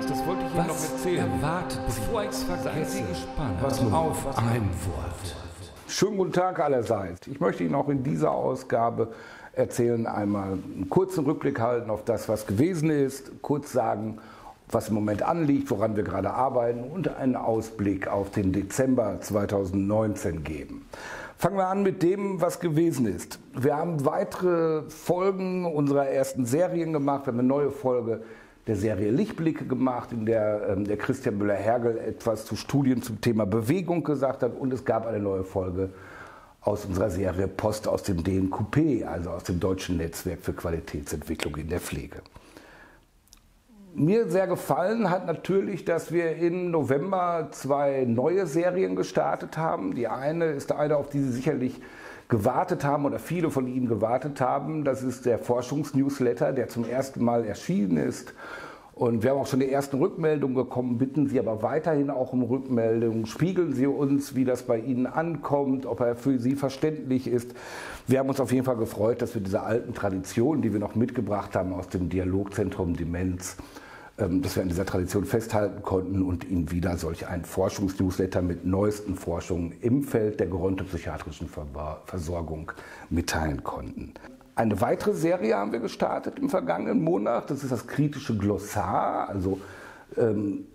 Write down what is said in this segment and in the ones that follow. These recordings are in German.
Übrigens, das wollte ich Ihnen noch erzählen. Erwartet Bevor ich es vergesse, Sie gespannt. Was nun? auf Was ein Wort. Schönen guten Tag allerseits. Ich möchte Ihnen auch in dieser Ausgabe erzählen, einmal einen kurzen Rückblick halten auf das, was gewesen ist, kurz sagen, was im Moment anliegt, woran wir gerade arbeiten und einen Ausblick auf den Dezember 2019 geben. Fangen wir an mit dem, was gewesen ist. Wir haben weitere Folgen unserer ersten Serien gemacht. Wir haben eine neue Folge der Serie Lichtblicke gemacht, in der ähm, der Christian Müller-Hergel etwas zu Studien zum Thema Bewegung gesagt hat. Und es gab eine neue Folge aus unserer Serie Post aus dem DNQP, also aus dem Deutschen Netzwerk für Qualitätsentwicklung in der Pflege. Mir sehr gefallen hat natürlich, dass wir im November zwei neue Serien gestartet haben. Die eine ist eine, auf die Sie sicherlich gewartet haben oder viele von Ihnen gewartet haben. Das ist der Forschungsnewsletter, der zum ersten Mal erschienen ist. Und wir haben auch schon die ersten Rückmeldungen bekommen, bitten Sie aber weiterhin auch um Rückmeldungen. Spiegeln Sie uns, wie das bei Ihnen ankommt, ob er für Sie verständlich ist. Wir haben uns auf jeden Fall gefreut, dass wir diese alten Traditionen, die wir noch mitgebracht haben aus dem Dialogzentrum Demenz, dass wir an dieser Tradition festhalten konnten und Ihnen wieder solch einen Forschungsnewsletter mit neuesten Forschungen im Feld der gerontopsychiatrischen Versorgung mitteilen konnten. Eine weitere Serie haben wir gestartet im vergangenen Monat. Das ist das kritische Glossar, also ähm,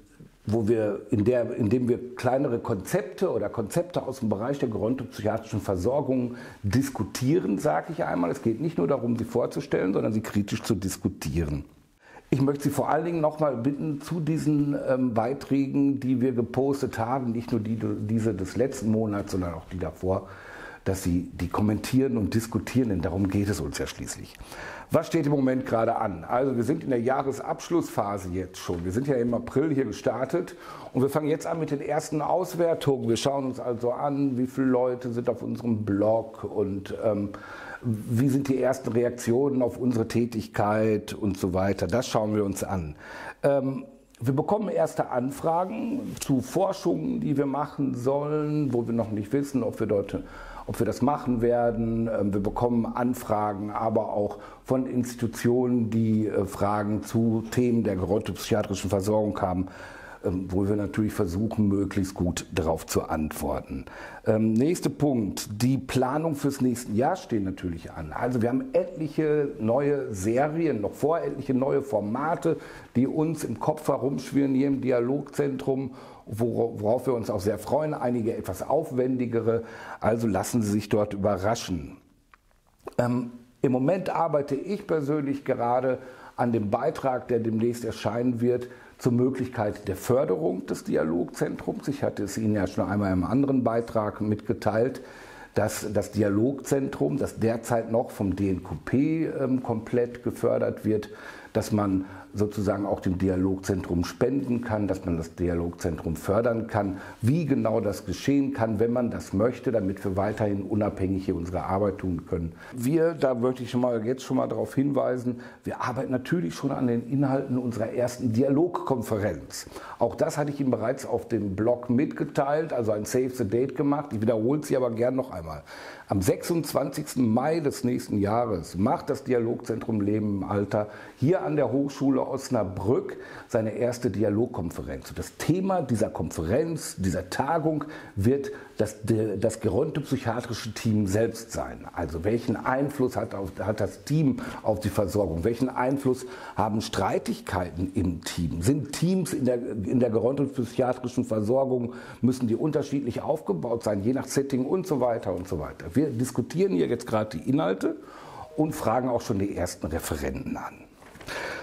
wo wir, in der, indem wir kleinere Konzepte oder Konzepte aus dem Bereich der gerontopsychiatrischen Versorgung diskutieren, sage ich einmal. Es geht nicht nur darum, sie vorzustellen, sondern sie kritisch zu diskutieren. Ich möchte Sie vor allen Dingen nochmal bitten, zu diesen ähm, Beiträgen, die wir gepostet haben, nicht nur die, diese des letzten Monats, sondern auch die davor, dass Sie die kommentieren und diskutieren, denn darum geht es uns ja schließlich. Was steht im Moment gerade an? Also wir sind in der Jahresabschlussphase jetzt schon. Wir sind ja im April hier gestartet und wir fangen jetzt an mit den ersten Auswertungen. Wir schauen uns also an, wie viele Leute sind auf unserem Blog und ähm, wie sind die ersten Reaktionen auf unsere Tätigkeit und so weiter. Das schauen wir uns an. Ähm, wir bekommen erste Anfragen zu Forschungen, die wir machen sollen, wo wir noch nicht wissen, ob wir dort ob wir das machen werden. Ähm, wir bekommen Anfragen, aber auch von Institutionen, die äh, Fragen zu Themen der gerontopsychiatrischen Versorgung haben. Ähm, wo wir natürlich versuchen, möglichst gut darauf zu antworten. Ähm, nächster Punkt, die Planung fürs nächste Jahr steht natürlich an. Also wir haben etliche neue Serien, noch vor etliche neue Formate, die uns im Kopf herumschwirren hier im Dialogzentrum, worauf wir uns auch sehr freuen. Einige etwas aufwendigere, also lassen Sie sich dort überraschen. Ähm, Im Moment arbeite ich persönlich gerade an dem Beitrag, der demnächst erscheinen wird, zur Möglichkeit der Förderung des Dialogzentrums. Ich hatte es Ihnen ja schon einmal im anderen Beitrag mitgeteilt, dass das Dialogzentrum, das derzeit noch vom DNKP ähm, komplett gefördert wird, dass man sozusagen auch dem Dialogzentrum spenden kann, dass man das Dialogzentrum fördern kann. Wie genau das geschehen kann, wenn man das möchte, damit wir weiterhin unabhängig hier unsere Arbeit tun können. Wir, da möchte ich schon mal, jetzt schon mal darauf hinweisen, wir arbeiten natürlich schon an den Inhalten unserer ersten Dialogkonferenz. Auch das hatte ich Ihnen bereits auf dem Blog mitgeteilt, also ein Save the Date gemacht. Ich wiederhole sie aber gern noch einmal. Am 26. Mai des nächsten Jahres macht das Dialogzentrum Leben im Alter hier an der Hochschule Osnabrück seine erste Dialogkonferenz. Und das Thema dieser Konferenz, dieser Tagung wird das, das gerontopsychiatrische Team selbst sein. Also welchen Einfluss hat, auf, hat das Team auf die Versorgung? Welchen Einfluss haben Streitigkeiten im Team? Sind Teams in der, in der gerontopsychiatrischen Versorgung, müssen die unterschiedlich aufgebaut sein, je nach Setting und so weiter und so weiter. Wir diskutieren hier jetzt gerade die Inhalte und fragen auch schon die ersten Referenten an.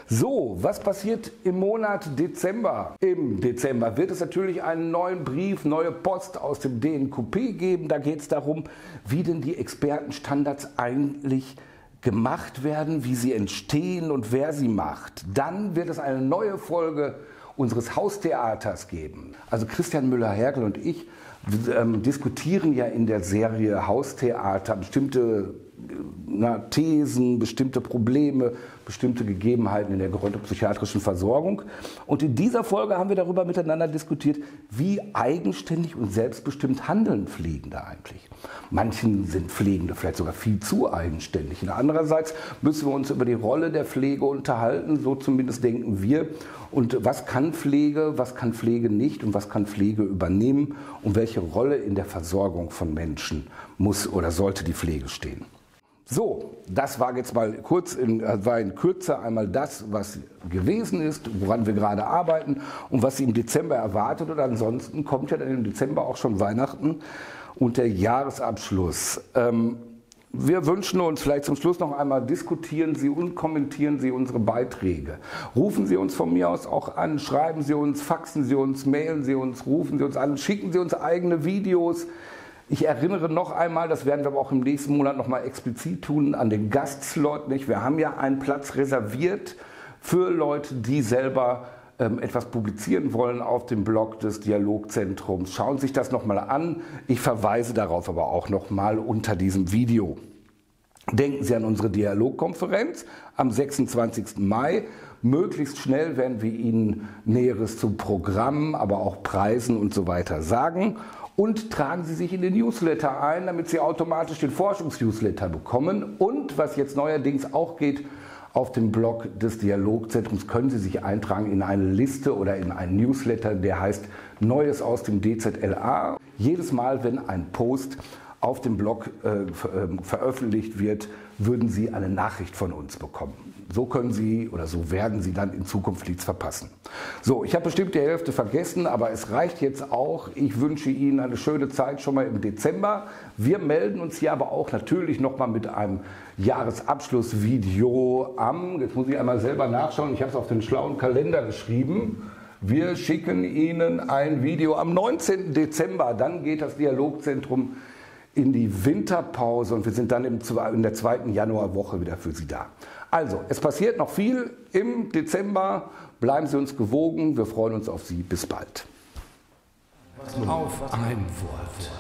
So, was passiert im Monat Dezember? Im Dezember wird es natürlich einen neuen Brief, neue Post aus dem DNQP geben. Da geht es darum, wie denn die Expertenstandards eigentlich gemacht werden, wie sie entstehen und wer sie macht. Dann wird es eine neue Folge unseres Haustheaters geben. Also Christian Müller-Hergel und ich ähm, diskutieren ja in der Serie Haustheater bestimmte na, Thesen, bestimmte Probleme, bestimmte Gegebenheiten in der gerontopsychiatrischen Versorgung. Und in dieser Folge haben wir darüber miteinander diskutiert, wie eigenständig und selbstbestimmt handeln Pflegende eigentlich. Manchen sind Pflegende vielleicht sogar viel zu eigenständig. Und andererseits müssen wir uns über die Rolle der Pflege unterhalten, so zumindest denken wir. Und was kann Pflege, was kann Pflege nicht und was kann Pflege übernehmen und welche Rolle in der Versorgung von Menschen muss oder sollte die Pflege stehen. So, das war jetzt mal kurz in, war in Kürze einmal das, was gewesen ist, woran wir gerade arbeiten und was Sie im Dezember erwartet. Und ansonsten kommt ja dann im Dezember auch schon Weihnachten und der Jahresabschluss. Ähm, wir wünschen uns vielleicht zum Schluss noch einmal, diskutieren Sie und kommentieren Sie unsere Beiträge. Rufen Sie uns von mir aus auch an, schreiben Sie uns, faxen Sie uns, mailen Sie uns, rufen Sie uns an, schicken Sie uns eigene Videos. Ich erinnere noch einmal, das werden wir aber auch im nächsten Monat noch mal explizit tun, an den Gastslot. Wir haben ja einen Platz reserviert für Leute, die selber etwas publizieren wollen auf dem Blog des Dialogzentrums. Schauen Sie sich das noch mal an. Ich verweise darauf aber auch noch mal unter diesem Video. Denken Sie an unsere Dialogkonferenz am 26. Mai. Möglichst schnell werden wir Ihnen Näheres zu Programmen, aber auch Preisen und so weiter sagen und tragen Sie sich in den Newsletter ein, damit Sie automatisch den Forschungsnewsletter bekommen. Und was jetzt neuerdings auch geht, auf dem Blog des Dialogzentrums können Sie sich eintragen in eine Liste oder in einen Newsletter, der heißt Neues aus dem DZLA. Jedes Mal, wenn ein Post auf dem Blog äh, ver äh, veröffentlicht wird, würden Sie eine Nachricht von uns bekommen. So können Sie oder so werden Sie dann in Zukunft nichts verpassen. So, ich habe bestimmt die Hälfte vergessen, aber es reicht jetzt auch. Ich wünsche Ihnen eine schöne Zeit schon mal im Dezember. Wir melden uns hier aber auch natürlich noch mal mit einem Jahresabschlussvideo am, jetzt muss ich einmal selber nachschauen, ich habe es auf den schlauen Kalender geschrieben. Wir schicken Ihnen ein Video am 19. Dezember. Dann geht das Dialogzentrum in die Winterpause und wir sind dann in der zweiten Januarwoche wieder für Sie da. Also, es passiert noch viel im Dezember. Bleiben Sie uns gewogen. Wir freuen uns auf Sie. Bis bald. Auf ein Wort.